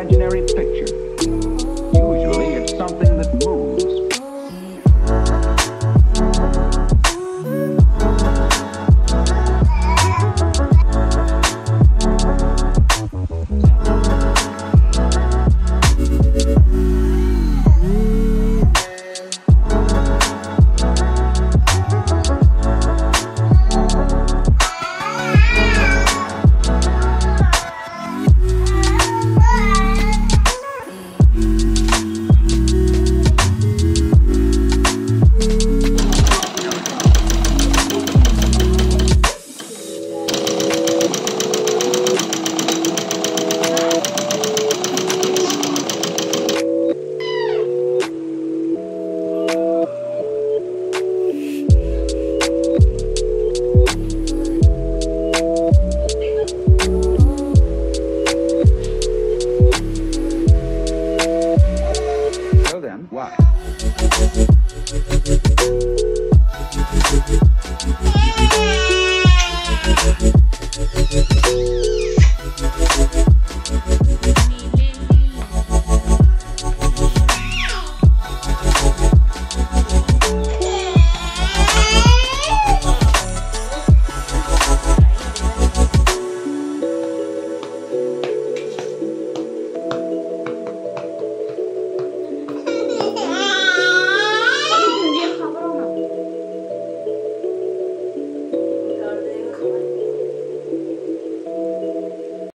imaginary why?